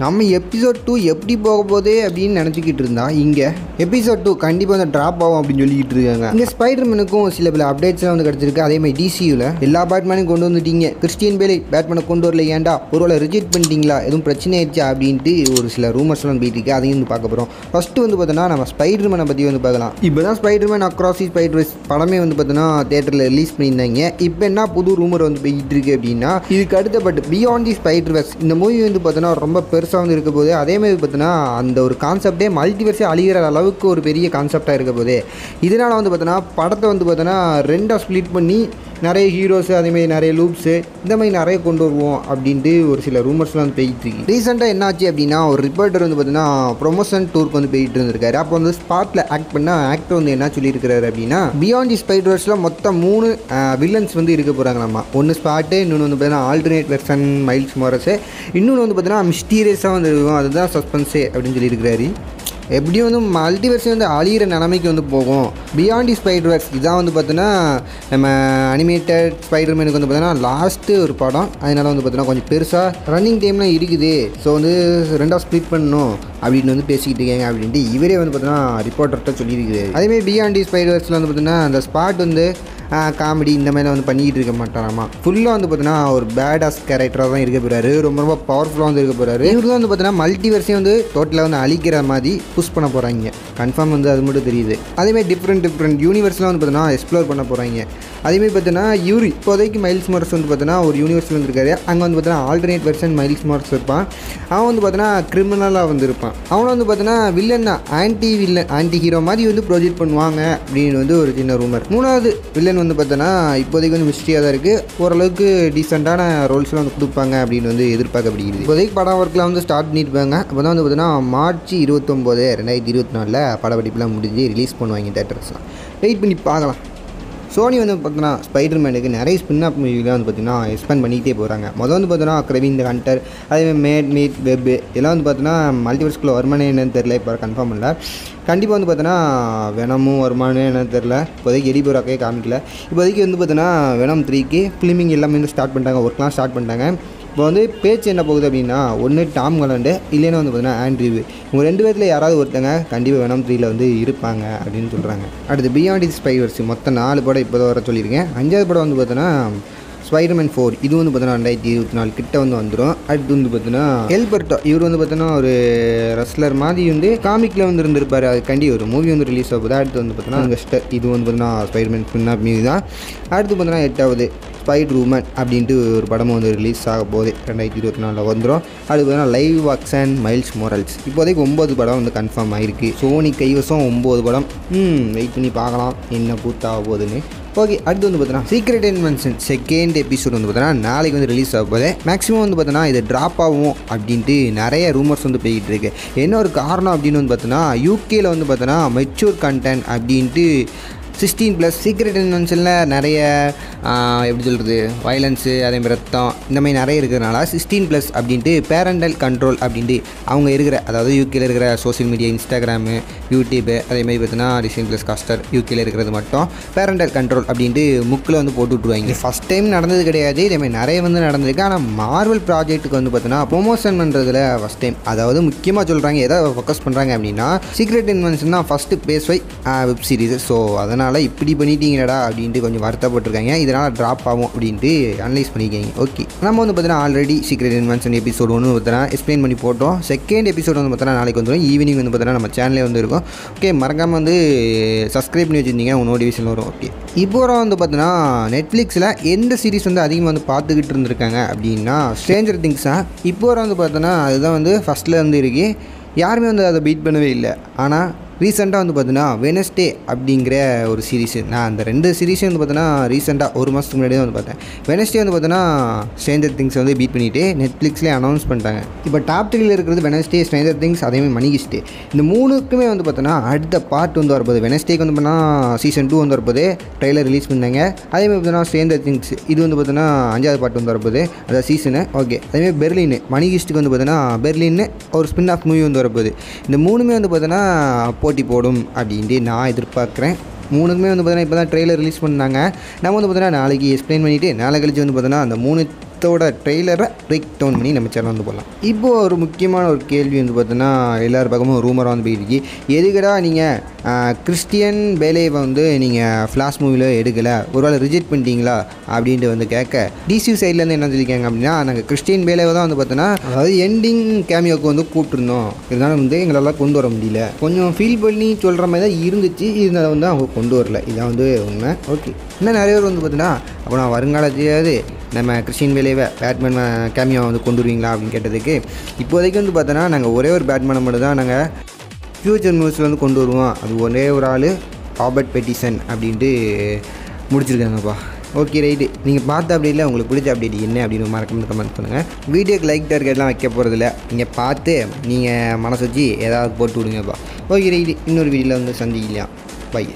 நம்ம episode two எப்படி போக போதே அப்படின்னு நினச்சிக்கிட்டு இருந்தா இங்கே எபிசோட் டூ கண்டிப்பாக வந்து ட்ராப் ஆகும் அப்படின்னு சொல்லிக்கிட்டு இருக்காங்க. இங்கே ஸ்பைடர்மேனுக்கும் சில பல அப்டேட்ஸ்லாம் வந்து கிடச்சிருக்கு. அதே மாதிரி டிசியூவில் எல்லா பேட்மேனையும் கொண்டு வந்துட்டீங்க. கிறிஸ்டியன் பேலை பேட்மேனை கொண்டு வரல ஏன்டா? ஒருவேளை ரிஜெக்ட் பண்ணிட்டீங்களா? எதுவும் பிரச்சனை ஆயிடுச்சா அப்படின்ட்டு ஒரு சில ரூமர்ஸ்லாம் போயிட்டு இருக்கு. அதையும் வந்து பார்க்க போகிறோம் ஃபஸ்ட்டு வந்து பார்த்தோன்னா நம்ம ஸ்பைடர்மேனை பற்றி வந்து பார்க்கலாம். இப்போ தான் ஸ்பைடர்மேன் அக்ராஸ் தி ஸ்பைடர்ஸ் படமே வந்து பார்த்தோன்னா தேட்டரில் ரிலீஸ் பண்ணியிருந்தாங்க. இப்போ என்ன புது ரூமர் வந்து போயிட்டு இருக்கு அப்படின்னா இதுக்கு அடுத்தப்பட்டு பியாண்ட் தி ஸ்பைடர்வர்ஸ் இந்த மூவி வந்து பார்த்தோன்னா ரொம்ப பெருசாக வந்து இருக்க போது அதேமாதிரி பார்த்தீங்கன்னா பார்த்தோன்னா அந்த ஒரு கான்செப்டே மல்டிவர்ஸே அழிகிற அளவுக்கு ஒரு பெரிய கான்செப்டாக இருக்க போது இதனால் வந்து பார்த்தோன்னா படத்தை வந்து பார்த்தோன்னா ரெண்டாக ஸ்ப்ளிட் பண்ணி நிறைய ஹீரோஸு அதேமாதிரி நிறைய லூப்ஸு இந்த மாதிரி நிறைய கொண்டு வருவோம் அப்படின்ட்டு ஒரு சில ரூமர்ஸ்லாம் வந்து போயிட்டு இருக்கு ரீசெண்டாக என்னாச்சு அப்படின்னா ஒரு ரிப்போர்ட்டர் வந்து பார்த்தீங்கன்னா ப்ரொமோஷன் டூருக்கு வந்து போயிட்டு இருந்திருக்காரு. அப்போ வந்து ஸ்பாட்டில் ஆக்ட் பண்ண ஆக்டர் வந்து என்ன சொல்லியிருக்கிறாரு அப்படின்னா பியாண்ட் தி ஸ்பைடர்ஸில் மொத்தம் மூணு வில்லன்ஸ் வந்து இருக்க போகிறாங்களாமா ஒன்று ஸ்பாட்டு இன்னொன்று வந்து பார்த்தீங்கன்னா ஆல்டர்னேட் வெர்ஷன் மைல்ஸ் மோரஸு இன்னொன்று வந்து பார்த்தீங்கன்னா மிஸ்டீரியஸாக வந்து இருக்கும். அதுதான் சஸ்பென்ஸே அப்படின்னு சொல்லியிருக்கிறாரு. எப்படியும் வந்து மல்டிவர்ஸ் வந்து அழியிற நிலைமைக்கு வந்து போகும். பியாண்ட் தி ஸ்பைடர்வர்ஸ் இதான் வந்து பார்த்தோன்னா நம்ம அனிமேட்டட் ஸ்பைடர்மேனுக்கு வந்து பார்த்தோன்னா லாஸ்ட்டு ஒரு படம். அதனால் வந்து பார்த்தோன்னா கொஞ்சம் பெருசாக ரன்னிங் டைம்லாம் இருக்குது ஸோ வந்து ரெண்டாக ஸ்ப்ளிட் பண்ணணும். அப்படின்னு வந்து பேசிக்கிட்டு இருக்காங்க அப்படின்ட்டு இவரே வந்து பார்த்தோன்னா ரிப்போர்ட்டர்கிட்ட சொல்லியிருக்குது அதேமாதிரி பியாண்ட் ஸ்பைடர்ஸில் வந்து பார்த்தோன்னா அந்த ஸ்பாட் வந்து காமெடி இந்த மாதிரிலாம் வந்து பண்ணிக்கிட்டு இருக்க மாட்டாராமா. ஃபுல்லாக வந்து பார்த்தீங்கன்னா ஒரு பேடாஸ் கேரக்டராக தான் இருக்க போகிறாரு ரொம்ப ரொம்ப பவர்ஃபுல்லாக வந்து இருக்க போகிறாரு இவருக்கு வந்து பார்த்தீங்கன்னா மல்டிவர்ஸையும் வந்து டோட்டலாக வந்து அழிக்கிற மாதிரி புஷ் பண்ண போகிறாங்க கன்ஃபார்ம் வந்து அது மட்டும் தெரியுது. அதேமாதிரி டிஃப்ரெண்ட் டிஃப்ரெண்ட் யூனிவர்ஸ்லாம் வந்து பார்த்தீங்கன்னா எக்ஸ்ப்ளோர் பண்ண போகிறாங்க அதேமாதிரி பார்த்தீங்கன்னா யூரி இப்போதைக்கு மைல்ஸ் மார்ஸ் வந்து பார்த்தீங்கன்னா ஒரு யூனிவர்ஸில் வந்துருக்காரு. அங்கே வந்து பார்த்தீங்கன்னா ஆல்டர்னேட் வெர்ஷன் மைல்ஸ் மார்ஸ் இருப்பான். அவன் வந்து பார்த்தீங்கன்னா கிரிமினலாக வந்து இருப்பான். அவனை வந்து பார்த்தீங்கன்னா வில்லன் தான். ஆன்டி வில்லன் ஆன்டி ஹீரோ மாதிரி வந்து ப்ரொஜெக்ட் பண்ணுவாங்க அப்படின்னு வந்து ஒரு சின்ன ரூமர் மூணாவது வில்லன் வந்து பார்த்தோன்னா இப்போதைக்கு வந்து மிஸ்ட்ரியாக தான் இருக்குது ஓரளவுக்கு டீசெண்டான ரோல்ஸ்லாம் வந்து கொடுப்பாங்க அப்படின்னு வந்து எதிர்பார்க்கப்படுகிறது. இப்போதைக்கு படம் ஒர்க்லாம் வந்து ஸ்டார்ட் பண்ணியிருப்பாங்க. அப்போ தான் வந்து பார்த்தீங்கன்னா மார்ச் இருபத்தொம்போது ரெண்டாயிரத்தி இருபத்தி நாலில் படப்பிடிப்புலாம் முடிஞ்சு ரிலீஸ் பண்ணுவாங்க தேட்டர்ஸ்லாம் வெயிட் பண்ணி பார்க்கலாம். சோனி வந்து பார்த்தீங்கன்னா ஸ்பைடர்மேனுக்கு நிறைய ஸ்பின் அப் மூவிலாம் வந்து பார்த்தீங்கன்னா எக்ஸ்பேண்ட் பண்ணிக்கிட்டே போகிறாங்க மொதல் வந்து பார்த்தோன்னா கிரவின் த ஹண்டர் அதேமாதிரி மேட் மீட் வெப் இதெல்லாம் வந்து பார்த்தீங்கன்னா மல்டிவர்ஸ்குள்ளே வருமானம் என்னன்னு தெரில இப்போ கன்ஃபார்ம் இல்லை கண்டிப்பாக வந்து பார்த்தோன்னா வெனமும் வருமானம் என்னன்னு தெரில இப்போதைக்கு எடிபோராக்கே காமிக்கல. இப்போதைக்கு வந்து பார்த்தோன்னா வெனம் த்ரீக்கு ஃபிலிமிங் எல்லாமே வந்து ஸ்டார்ட் பண்ணிட்டாங்க ஒர்க்லாம் ஸ்டார்ட் பண்ணிட்டாங்க. இப்போ வந்து பேச்சு என்ன போகுது அப்படின்னா ஒன்று டாம் கலண்டு இல்லைன்னா வந்து பார்த்தீங்கன்னா ஆண்ட்ரியூ இவங்க ரெண்டு பேர்த்தில் யாராவது ஒருத்தங்க கண்டிப்பாக வேணாம் த்ரீயில் வந்து இருப்பாங்க அப்படின்னு சொல்கிறாங்க அடுத்து பியாண்ட் இஸ் ஸ்பைவர்ஸ் மொத்தம் நாலு படம் இப்போ வர சொல்லியிருக்கேன். அஞ்சாவது படம் வந்து பார்த்தோன்னா ஸ்பைடர்மேன் ஃபோர் இது வந்து பார்த்தீங்கன்னா ரெண்டாயிரத்தி இருபத்தி நாலு கிட்ட வந்து வந்துடும் அடுத்து வந்து பார்த்தீங்கன்னா எல்பர்ட்டோ இவர் வந்து பார்த்தீங்கன்னா ஒரு ரஸ்லர் மாதிரி வந்து காமிக்கில் வந்து இருந்திருப்பார். அதுக்காண்டி ஒரு மூவி வந்து ரிலீஸ் ஆகுது அடுத்து வந்து பார்த்தீங்கன்னா கஸ்டர் இது வந்து பார்த்தீங்கன்னா ஸ்பைடர்மேன் பின்னா மீதி தான். அடுத்து பார்த்தீங்கன்னா எட்டாவது ஸ்பைட் ரூமன் அப்படின்ட்டு ஒரு படமும் வந்து ரிலீஸ் ஆக போகுது. ரெண்டாயிரத்தி இருபத்தி நாலில் வந்துடும் அது பார்த்தீங்கன்னா லைவ் ஆக்ஷன் மைல்ஸ் மோரல்ஸ் இப்போதைக்கு ஒம்பது படம் வந்து கன்ஃபார்ம் ஆகிருக்கு சோனி கைவசம் ஒம்பது படம். ம் வெயிட் பண்ணி பார்க்கலாம். என்ன கூத்தாக போகுதுன்னு. ஓகே அடுத்து வந்து பார்த்தீங்கன்னா சீக்ரெட் இன்வென்ஷன் செகண்ட் எபிசோட் வந்து பார்த்தீங்கன்னா நாளைக்கு வந்து ரிலீஸ் ஆக போகுது. மேக்ஸிமம் வந்து பார்த்தீங்கன்னா இது ட்ராப் ஆகும் அப்படின்ட்டு நிறைய ரூமர்ஸ் வந்து போய்கிட்டு இருக்கு. என்ன ஒரு காரணம் அப்படின்னு வந்து பார்த்தீங்கன்னா யூகேல வந்து பார்த்தீங்கன்னா மெச்சூர் கண்டென்ட் அப்படின்ட்டு சிக்ஸ்டீன் ப்ளஸ் சீக்ரெட் இன்வென்ஷனில் நிறைய எப்படி சொல்கிறது வயலன்ஸு அதேமாதிரி ரத்தம் இந்த மாதிரி நிறைய இருக்கிறதுனால சிக்ஸ்டீன் ப்ளஸ் அப்படின்ட்டு பேரண்டல் கண்ட்ரோல் அப்படின்ட்டு அவங்க இருக்கிற அதாவது யூகேல இருக்கிற சோஷியல் மீடியா இன்ஸ்டாகிராமு யூடியூப்பு அதேமாதிரி பார்த்தீங்கன்னா டிசைன் ப்ளஸ் காஸ்டர் யூகேல இருக்கிறது மட்டும் பேரண்டல் கண்ட்ரோல் அப்படின்ட்டு முக்கில் வந்து போட்டு விட்ருவாங்க ஃபஸ்ட் டைம் நடந்தது கிடையாது இதேமாதிரி நிறைய வந்து நடந்திருக்கு. ஆனால் மார்வல் ப்ராஜெக்ட்டுக்கு வந்து பார்த்தீங்கன்னா ப்ரொமோஷன் பண்ணுறதுல ஃபஸ்ட் டைம் அதாவது முக்கியமாக சொல்கிறாங்க எதை ஃபோக்கஸ் பண்ணுறாங்க அப்படின்னா சீக்ரெட் இன்வென்ஷன் தான் ஃபஸ்ட்டு பேஸ் வை வெப் சீரிஸ் ஸோ அதனால் இப்படி பண்ணிட்டீங்கடா அப்படின்ட்டு கொஞ்சம் வருத்தப்பட்டிருக்காங்க. இதனால் ட்ராப் ஆகும் அப்படின்ட்டு அனலைஸ் பண்ணியிருக்காங்க ஓகே நம்ம வந்து பார்த்தீங்கன்னா ஆல்ரெடி சீக்ரெட் இன்வென்ஷன் எபிசோடு ஒன்று பார்த்தீங்கன்னா எக்ஸ்பிளைன் பண்ணி போட்டோம். செகண்ட் எபிசோட் வந்து பார்த்தீங்கன்னா நாளைக்கு வந்துடும் ஈவினிங் வந்து பார்த்தீங்கன்னா நம்ம சேனலே வந்து இருக்கும் ஓகே மறக்காமல் வந்து சப்ஸ்கிரைப் பண்ணி வச்சுருந்தீங்க உங்கள் நோட்டிஃபிகேஷன் வரும். ஓகே இப்போ வர வந்து பார்த்தீங்கன்னா நெட்ஃப்ளிக்ஸில் எந்த சீரிஸ் வந்து அதிகமாக வந்து பார்த்துக்கிட்டு இருந்திருக்காங்க அப்படின்னா ஸ்ட்ரேஞ்சர் திங்ஸாக இப்போ வர வந்து பார்த்தோன்னா அதுதான் வந்து ஃபஸ்ட்டில் வந்து இருக்குது யாருமே வந்து அதை பீட் பண்ணவே இல்லை. ஆனால் ரீசெண்டாக வந்து பார்த்தீங்கன்னா வெனஸ்டே அப்படிங்கிற ஒரு சீரீஸ் நான் அந்த ரெண்டு சீரீஸும் வந்து பார்த்தீங்கன்னா ரீசெண்டாக ஒரு மாதத்துக்கு முன்னாடி தான் வந்து பார்த்தேன். வெனஸ்டே வந்து பார்த்தீங்கன்னா ஸ்ட்ரேஞ்சர் திங்ஸ் வந்து பீட் பண்ணிவிட்டு நெட்ஃப்ளிக்ஸ்லேயே அனௌன்ஸ் பண்ணிட்டாங்க. இப்போ டாப் த்ரீல இருக்கிறது வெனஸ்டே ஸ்ட்ரேஞ்சர் திங்ஸ் அதேமாதிரி மணிகிஸ்டே இந்த மூணுக்குமே வந்து பார்த்தோன்னா அடுத்த பார்ட் வந்து வரப்போது வெனஸ்டேக்கு வந்து பார்த்தீங்கன்னா சீசன் டூ வந்து வரப்போது ட்ரெய்லர் ரிலீஸ் பண்ணாங்க அதேமாதிரி பார்த்தீங்கன்னா ஸ்ட்ரேஞ்சர் திங்ஸ் இது வந்து பார்த்தோன்னா அஞ்சாவது பார்ட் வந்து வரப்போது அதாவது சீசனு ஓகே அதேமாதிரி பெர்லின் மணிகிஸ்ட்டுக்கு வந்து பார்த்தீங்கன்னா பெர்லின்னு ஒரு ஸ்பின் ஆஃப் மூவி வந்து வரப்போகுது. இந்த மூணுமே வந்து பார்த்தீங்கன்னா போட்டி போடும் அப்படின்ட்டு நான் எதிர்பார்க்குறேன். மூணுக்குமே வந்து பார்த்தீங்கன்னா இப்போ தான் ட்ரெயிலர் ரிலீஸ் பண்ணாங்க. நம்ம வந்து பார்த்தீங்கன்னா நாளைக்கு எக்ஸ்பிளைன் பண்ணிவிட்டு நாளை கழிச்சு வந்து பார்த்தீங்கன்னா அந்த மூணு படத்தோட ட்ரெய்லரை பிரேக் டவுன் பண்ணி நம்ம சேனல் வந்து போடலாம். இப்போது ஒரு முக்கியமான ஒரு கேள்வி வந்து பார்த்தோன்னா எல்லார் பக்கமும் ரூமராக வந்து போயிருக்கு எதுக்கடா நீங்கள் கிறிஸ்டியன் வேலையை வந்து நீங்கள் ஃப்ளாஷ் மூவியில் எடுக்கலை? ஒரு வேளை ரிஜெக்ட் பண்ணிட்டீங்களா? அப்படின்ட்டு வந்து கேட்க டிசி சைட்லேருந்து என்ன சொல்லியிருக்காங்க அப்படின்னா நாங்கள் கிறிஸ்டியன் வேலையை தான் வந்து பார்த்தோன்னா அதாவது எண்டிங் கேமியோக்கு வந்து கூப்பிட்டுருந்தோம். இருந்தாலும் வந்து எங்களால் கொண்டு வர முடியல. கொஞ்சம் ஃபீல் பண்ணி சொல்கிற மாதிரி தான் இருந்துச்சு. இருந்தாலும் வந்து அவங்க கொண்டு வரல. இதான் வந்து உண்மை. ஓகே இன்னும் நிறைய பேர் வந்து பார்த்தீங்கன்னா அப்போ நான் வருங்காலத்தையாவது நம்ம கிறிஸ்டின் வேலையை பேட்மேன் கேமியோ வந்து கொண்டு வருவீங்களா அப்படின்னு கேட்டதுக்கு இப்போதைக்கு வந்து பார்த்தோன்னா நாங்கள் ஒரே ஒரு பேட்மேனை மட்டும் தான் நாங்கள் ஃப்யூச்சர் நியூஸில் வந்து கொண்டு வருவோம். அது ஒரே ஒரு ஆள் ராபர்ட் பெட்டிசன் அப்படின்ட்டு முடிச்சிருக்காங்கப்பா. ஓகே ரைட்டு நீங்கள் பார்த்த அப்படி இல்லை உங்களுக்கு பிடிச்ச அப்டேட் என்ன அப்படின்னு மறக்காம கமெண்ட் பண்ணுங்கள் வீடியோக்கு லைக் டார்கெட்லாம் வைக்க போகிறதில்ல நீங்கள் பார்த்து நீங்கள் மனசு வச்சு ஏதாவது போட்டு விடுங்கப்பா. ஓகே ரைட்டு இன்னொரு வீடியோவில் வந்து சந்திக்கலாம். பை